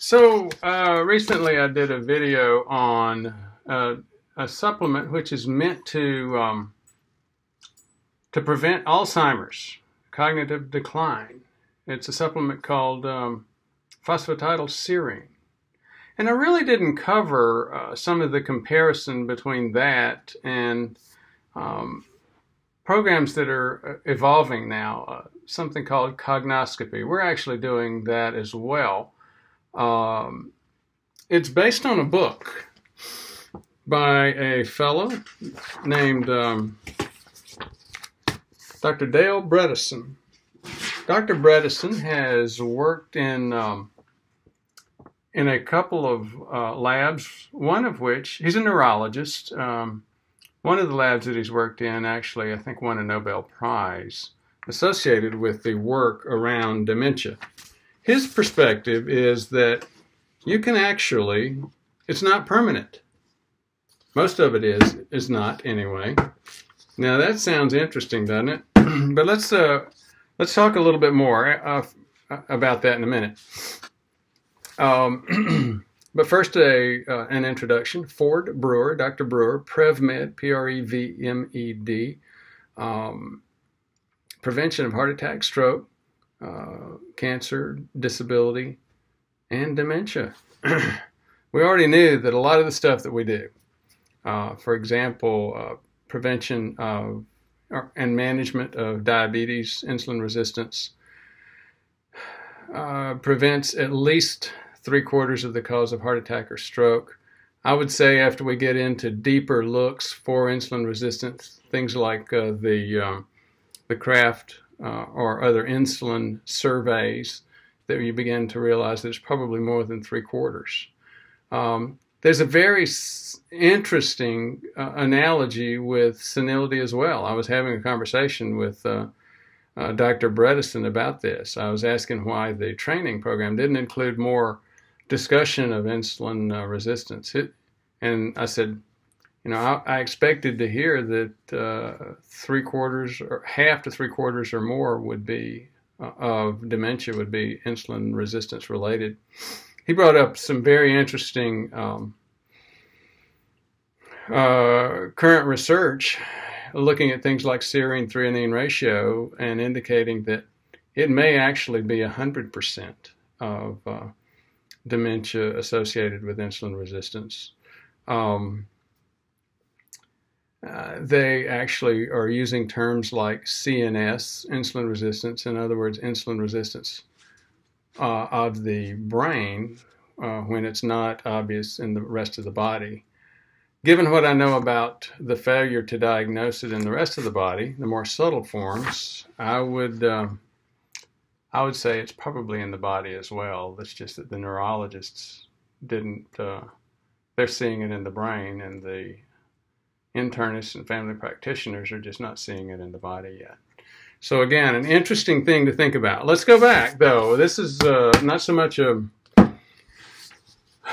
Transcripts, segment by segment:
So uh, recently I did a video on uh, a supplement which is meant to um, to prevent Alzheimer's, cognitive decline. It's a supplement called um, phosphatidylserine. And I really didn't cover uh, some of the comparison between that and um, programs that are uh, evolving now, uh, something called cognoscopy. We're actually doing that as well. Um, it's based on a book by a fellow named um, Dr. Dale Bredesen. Dr. Bredesen has worked in um, in a couple of uh, labs, one of which he's a neurologist. Um, one of the labs that he's worked in actually, I think, won a Nobel Prize associated with the work around dementia his perspective is that you can actually, it's not permanent. Most of it is, is not anyway. Now that sounds interesting, doesn't it? but let's uh, let's talk a little bit more uh, about that in a minute. Um, but first, a uh, an introduction. Ford Brewer, Dr. Brewer, PrevMed, P-R-E-V-M-E-D, um, prevention of heart attack, stroke, uh, cancer, disability, and dementia. we already knew that a lot of the stuff that we do, uh, for example, uh, prevention of and management of diabetes, insulin resistance, uh, prevents at least three quarters of the cause of heart attack or stroke. I would say after we get into deeper looks for insulin resistance, things like uh, the the Kraft uh, or other insulin surveys that you begin to realize it's probably more than three quarters. Um, there's a very interesting uh, analogy with senility as well. I was having a conversation with uh, uh Dr. Bredesen about this. I was asking why the training program didn't include more discussion of insulin uh, resistance. It, and I said, you know, I, I expected to hear that uh, three quarters or half to three quarters or more would be uh, of dementia would be insulin resistance related. He brought up some very interesting um, uh, current research looking at things like serine threonine ratio and indicating that it may actually be 100% of uh, dementia associated with insulin resistance. Um, uh, they actually are using terms like CNS, insulin resistance, in other words, insulin resistance uh, of the brain uh, when it's not obvious in the rest of the body. Given what I know about the failure to diagnose it in the rest of the body, the more subtle forms, I would um, I would say it's probably in the body as well. It's just that the neurologists didn't. Uh, they're seeing it in the brain, and the internists and family practitioners are just not seeing it in the body yet. So again, an interesting thing to think about. Let's go back though. This is uh, not so much a,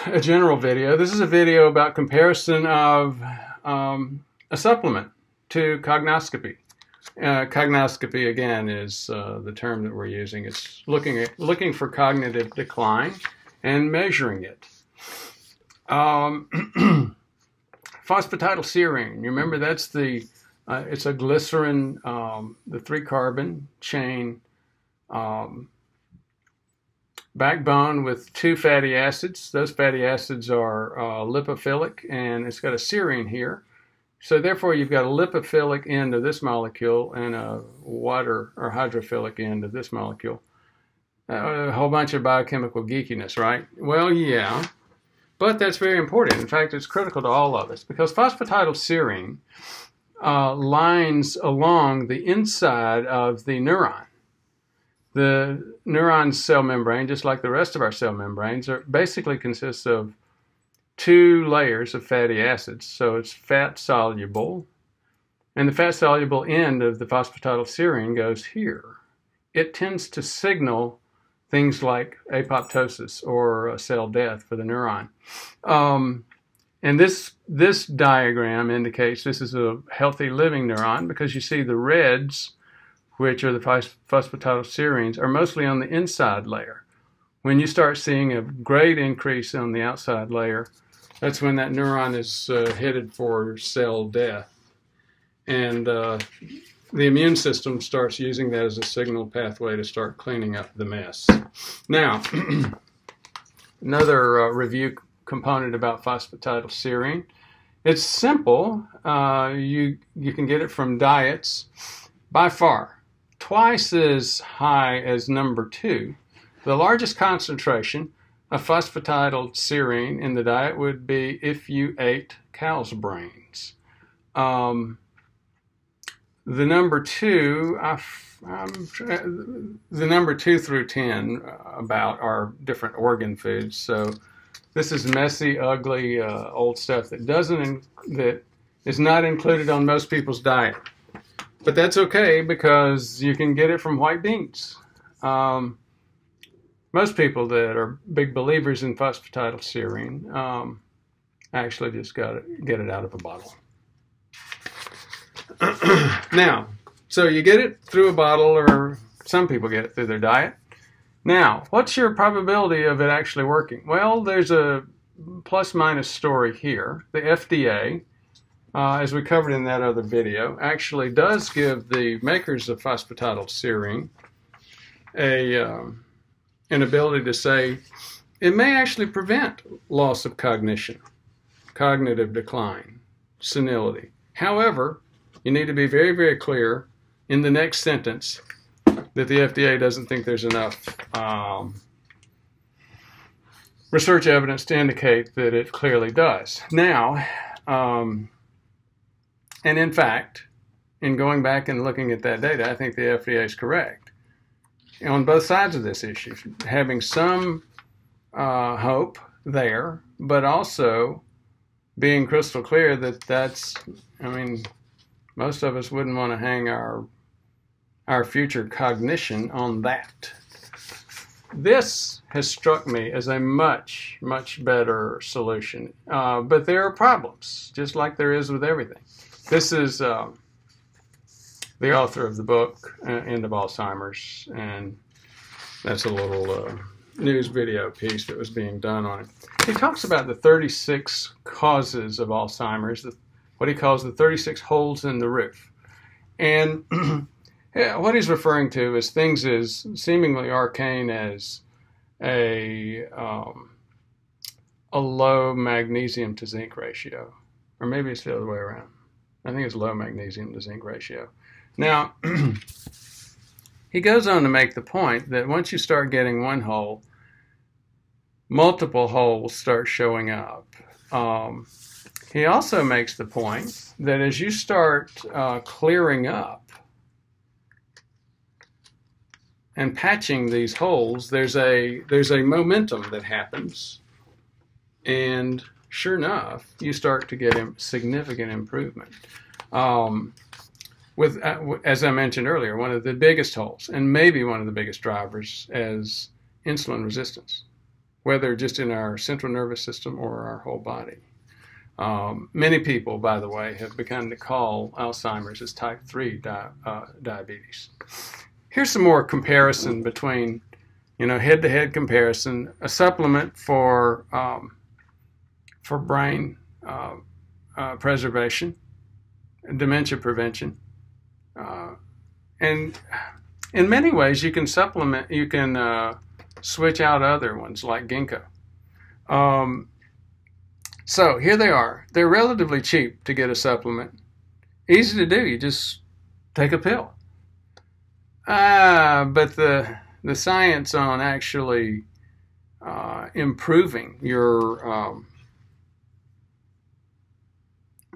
a general video. This is a video about comparison of um, a supplement to cognoscopy. Uh, cognoscopy again is uh, the term that we're using. It's looking at looking for cognitive decline and measuring it. Um, phosphatidylserine. You remember that's the uh, it's a glycerin, um, the three carbon chain um, backbone with two fatty acids. Those fatty acids are uh, lipophilic, and it's got a serine here. So therefore, you've got a lipophilic end of this molecule and a water or hydrophilic end of this molecule. Uh, a whole bunch of biochemical geekiness, right? Well, yeah. But that's very important. In fact, it's critical to all of us because phosphatidylserine uh, lines along the inside of the neuron. The neuron cell membrane, just like the rest of our cell membranes, are basically consists of two layers of fatty acids. So it's fat soluble, and the fat soluble end of the phosphatidylserine goes here. It tends to signal things like apoptosis or cell death for the neuron. Um, and this this diagram indicates this is a healthy living neuron because you see the reds, which are the phosphatidylserines, are mostly on the inside layer, when you start seeing a great increase on the outside layer, that's when that neuron is uh, headed for cell death. And uh, the immune system starts using that as a signal pathway to start cleaning up the mess. Now, another uh, review component about phosphatidylserine. It's simple. Uh, you you can get it from diets by far twice as high as number two. The largest concentration of phosphatidylserine in the diet would be if you ate cow's brains. Um, the number two, I, the number two through ten about are different organ foods. So this is messy, ugly, uh, old stuff that doesn't that is not included on most people's diet. But that's okay because you can get it from white beans. Um, most people that are big believers in phosphatidylserine um, actually just got it, get it out of a bottle. now, so you get it through a bottle, or some people get it through their diet. Now, what's your probability of it actually working? Well, there's a plus minus story here. The FDA, uh, as we covered in that other video, actually does give the makers of phosphatidylserine a uh, an ability to say it may actually prevent loss of cognition, cognitive decline, senility. However, you need to be very, very clear in the next sentence that the FDA doesn't think there's enough um, research evidence to indicate that it clearly does. Now, um, and in fact, in going back and looking at that data, I think the FDA is correct on both sides of this issue, having some uh, hope there, but also being crystal clear that that's, I mean, most of us wouldn't want to hang our our future cognition on that. This has struck me as a much, much better solution. Uh, but there are problems, just like there is with everything. This is uh, the author of the book, uh, End of Alzheimer's, and that's a little uh, news video piece that was being done on it. He talks about the 36 causes of Alzheimer's, the what he calls the 36 holes in the roof. And what he's referring to is things as seemingly arcane as a, um, a low magnesium to zinc ratio. Or maybe it's the other way around. I think it's low magnesium to zinc ratio. Now, he goes on to make the point that once you start getting one hole, multiple holes start showing up. Um, he also makes the point that as you start uh, clearing up and patching these holes, there's a there's a momentum that happens, and sure enough, you start to get significant improvement. Um, with uh, as I mentioned earlier, one of the biggest holes, and maybe one of the biggest drivers, is insulin resistance, whether just in our central nervous system or our whole body. Um, many people, by the way, have begun to call Alzheimer's as type 3 di- uh, diabetes. Here's some more comparison between, you know, head to head comparison, a supplement for, um, for brain uh, uh, preservation, dementia prevention. Uh, and in many ways, you can supplement, you can uh, switch out other ones like ginkgo. Um, so here they are. They're relatively cheap to get a supplement. Easy to do. You just take a pill. Ah, but the the science on actually uh, improving your um,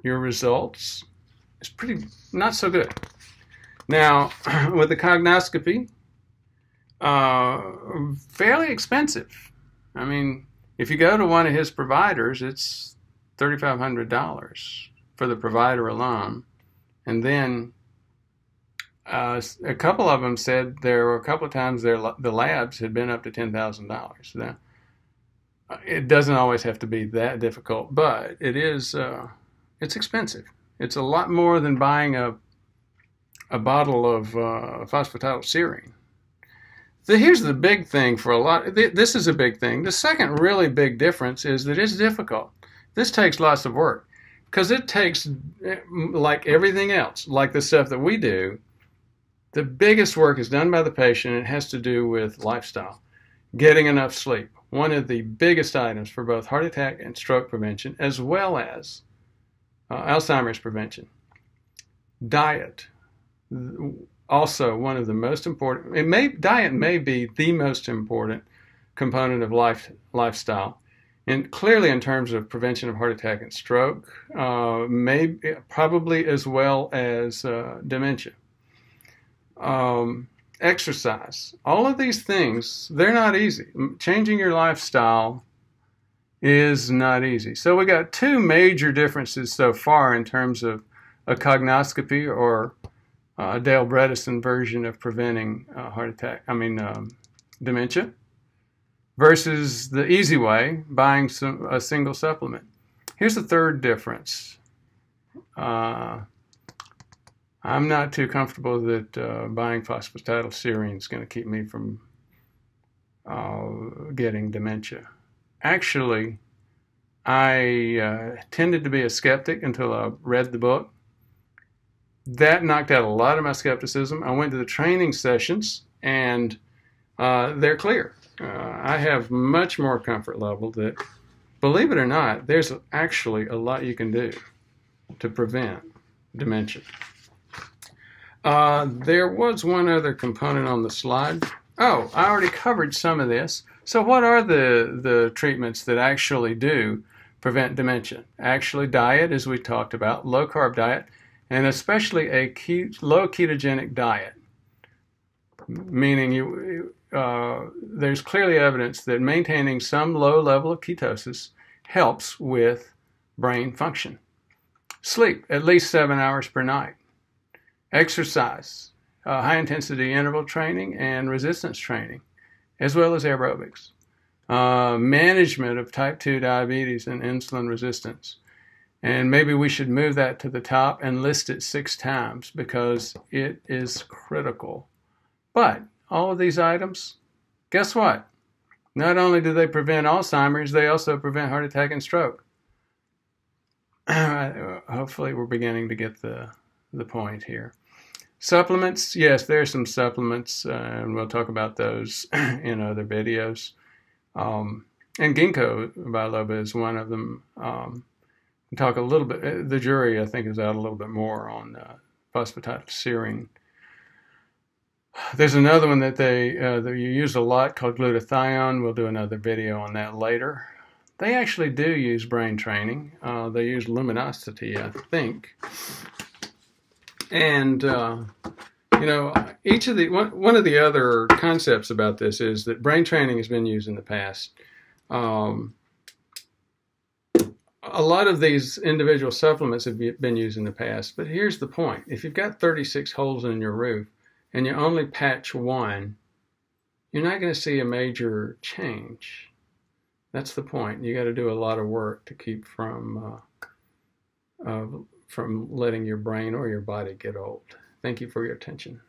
your results is pretty not so good. Now, with the cognoscopy, uh, fairly expensive. I mean, if you go to one of his providers, it's $3,500 for the provider alone. And then uh, a couple of them said there were a couple of times their, the labs had been up to $10,000. Now, it doesn't always have to be that difficult, but it is, uh, it's expensive. It's a lot more than buying a, a bottle of uh, phosphatidylserine. The, here's the big thing for a lot. This is a big thing. The second really big difference is that it's difficult. This takes lots of work because it takes, like everything else, like the stuff that we do, the biggest work is done by the patient. It has to do with lifestyle, getting enough sleep. One of the biggest items for both heart attack and stroke prevention, as well as uh, Alzheimer's prevention. Diet, also one of the most important. It may diet may be the most important component of life lifestyle, and clearly in terms of prevention of heart attack and stroke, uh, may probably as well as uh, dementia um, exercise. All of these things, they're not easy. Changing your lifestyle is not easy. So we got two major differences so far in terms of a cognoscopy or uh, Dale Bredesen version of preventing uh, heart attack, I mean um, dementia, versus the easy way, buying some, a single supplement. Here's the third difference. Uh, I'm not too comfortable that uh, buying phosphatidylserine is going to keep me from uh, getting dementia. Actually, I uh, tended to be a skeptic until I read the book. That knocked out a lot of my skepticism. I went to the training sessions, and uh, they're clear. Uh, I have much more comfort level that, believe it or not, there's actually a lot you can do to prevent dementia. Uh, there was one other component on the slide. Oh, I already covered some of this. So, what are the, the treatments that actually do prevent dementia? Actually, diet, as we talked about, low carb diet, and especially a low ketogenic diet, meaning you, uh, there's clearly evidence that maintaining some low level of ketosis helps with brain function. Sleep, at least seven hours per night exercise, uh, high intensity interval training, and resistance training, as well as aerobics. Uh, management of type 2 diabetes and insulin resistance. And maybe we should move that to the top and list it six times because it is critical. But all of these items, guess what? Not only do they prevent Alzheimer's, they also prevent heart attack and stroke. Hopefully, we're beginning to get the, the point here. Supplements, yes, there are some supplements, uh, and we'll talk about those in other videos. Um, and ginkgo biloba is one of them. Um, talk a little bit. Uh, the jury, I think, is out a little bit more on uh, phosphatidylserine. There's another one that they uh, that you use a lot called glutathione. We'll do another video on that later. They actually do use brain training. Uh, they use luminosity, I think. And uh, you know, each of the one, one of the other concepts about this is that brain training has been used in the past. Um, a lot of these individual supplements have been used in the past, but here's the point: if you've got 36 holes in your roof and you only patch one, you're not going to see a major change. That's the point. You got to do a lot of work to keep from uh, uh, from letting your brain or your body get old. Thank you for your attention.